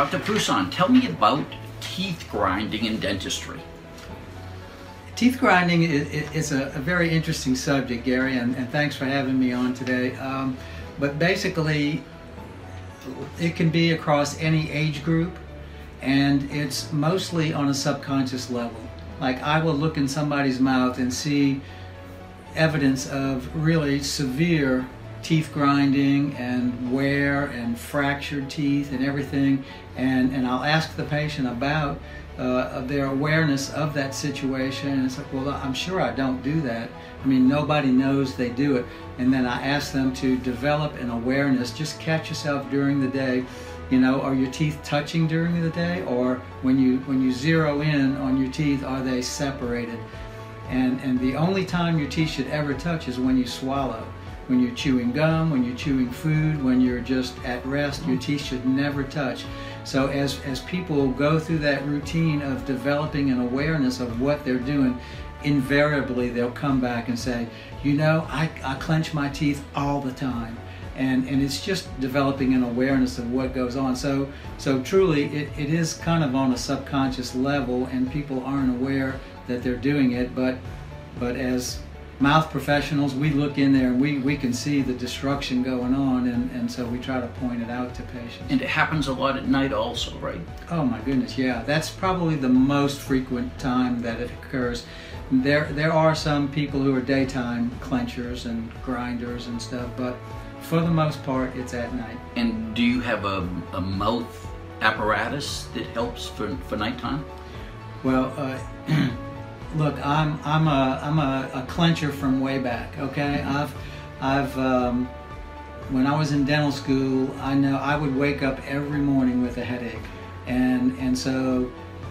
Dr. Pousson, tell me about teeth grinding in dentistry. Teeth grinding is, a, very interesting subject, Gary, and, and, thanks for having me on today. Um, but basically, it can be across any age group, and it's mostly on a subconscious level. Like I will look in somebody's mouth and see evidence of really severe teeth grinding and wear and fractured teeth and everything. And, and I'll ask the patient about uh, their awareness of that situation. And it's like well I'm sure I don't do that. I mean nobody knows they do it. And then I ask them to develop an awareness. Just catch yourself during the day. You know are your teeth touching during the day? Or when you when you zero in on your teeth are they separated? And, and the only time your teeth should ever touch is when you swallow. When you're chewing gum, when you're chewing food, when you're just at rest, your teeth should never touch. So as, as people go through that routine of developing an awareness of what they're doing, invariably they'll come back and say, you know, I, I clench my teeth all the time. And, and it's just developing an awareness of what goes on. So, so truly, it, it is kind of on a subconscious level, and people aren't aware that they're doing it, but but as mouth professionals, we look in there and we, we can see the destruction going on, and, and so we try to point it out to patients. And it happens a lot at night also, right? Oh my goodness, yeah. That's probably the most frequent time that it occurs. There, there are some people who are daytime clenchers and grinders and stuff, but for the most part, it's at night. And do you have a, a mouth apparatus that helps for, for nighttime? Well, uh, look, I'm I'm a I'm a, a clencher from way back. Okay, I've I've um, when I was in dental school, I know I would wake up every morning with a headache, and and so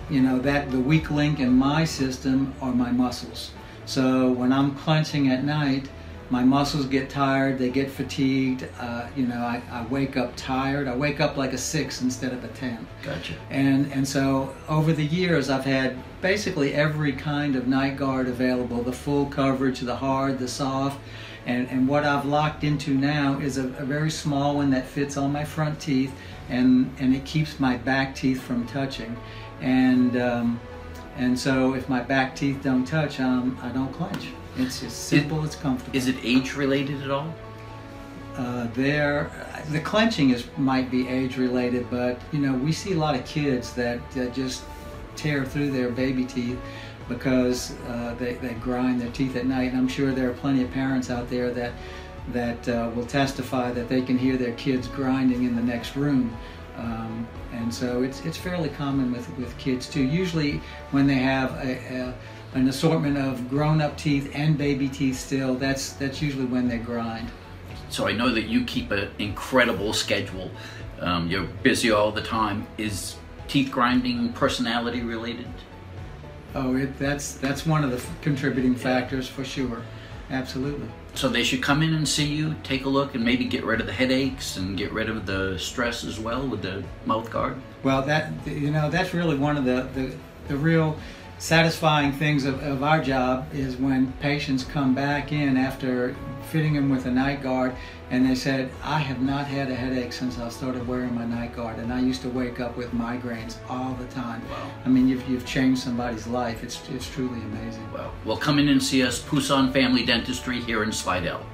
you know that the weak link in my system are my muscles. So when I'm clenching at night, my muscles get tired, they get fatigued. Uh, you know, I, I, wake up tired. I wake up like a six instead of a ten. Gotcha. And and so over the years, I've had basically every kind of night guard available: the full coverage, the hard, the soft. And, and what I've locked into now is a, a very small one that fits on my front teeth, and and it keeps my back teeth from touching. And um, and so if my back teeth don't touch, um, I don't clench. It's as simple, it, it's comfortable. Is it age related at all? Uh, there, the clenching is might be age related, but you know we see a lot of kids that, that just tear through their baby teeth because uh, they, they grind their teeth at night. And I'm sure there are plenty of parents out there that that uh, will testify that they can hear their kids grinding in the next room. Um, and so it's it's fairly common with, with kids too. Usually when they have a, a an assortment of grown-up teeth and baby teeth still, that's that's usually when they grind. So I know that you keep an incredible schedule. Um, you're busy all the time. Is teeth grinding personality related? Oh, it, that's that's one of the contributing factors for sure. Absolutely. So they should come in and see you, take a look, and maybe get rid of the headaches and get rid of the stress as well with the mouth guard. Well, that you know that's really one of the the, the real satisfying things of, of our job is when patients come back in after fitting them with a night guard and they said, I have not had a headache since I started wearing my night guard and I used to wake up with migraines all the time. Wow. I mean, you've, you've changed somebody's life. It's, it's truly amazing. Well, well, come in and see us, Pousson Family Dentistry here in Slidell.